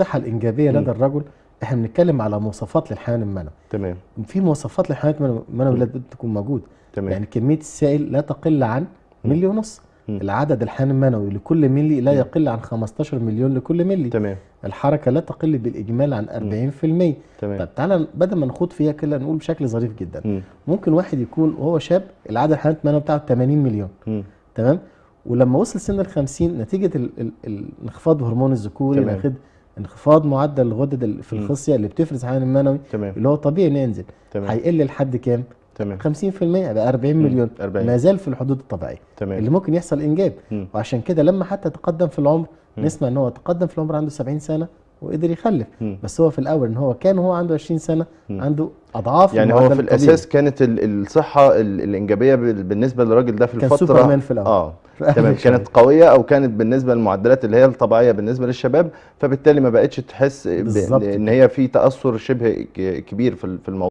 الصحة الإنجابية. لدى الرجل إحنا بنتكلم على مواصفات للحيوان المنوي تمام في مواصفات للحيوان المنوي-. لازم تكون موجود تمام يعني كمية السائل لا تقل عن. ملي ونص. العدد الحيوان المنوي لكل ملي لا. يقل عن 15 مليون لكل ملي تمام الحركة لا تقل بالإجمال عن 40% تمام طب تعالى بدل ما نخوض فيها كده نقول بشكل ظريف جدا مم. ممكن واحد يكون وهو شاب العدد الحيوانات المنوي بتاعه 80 مليون. تمام ولما وصل سن ال 50 نتيجة ال- ال- ال- الانخفاض هرمون الذكوري تمام. انخفاض معدل الغدد ال- في. الخصية اللي بتفرز الحيوان المنوي تمام اللي هو طبيعي إنه ينزل تمام هيقل لحد كام؟ تمام 50% يبقى 40 مم. مليون 40 ما زال في الحدود الطبيعية اللي تمام ممكن يحصل إنجاب مم. وعشان كده لما حتى تقدم في العمر مم. نسمع إن هو تقدم في العمر عنده 70 سنة وقدر يخلف مم. بس هو في الأول إن هو كان وهو عنده 20 سنة مم. عنده أضعاف يعني هو في الطبيعي. الأساس كانت ال- الصحة ال- الإنجابية بال- بالنسبة للراجل ده في كان الفترة سوبرمان في الأول. آه تمام. كانت قوية أو كانت بالنسبة للمعدلات اللي هي الطبيعية بالنسبة للشباب فبالتالي ما بقتش تحس إن هي في تأثر شبه كبير في الموضوع.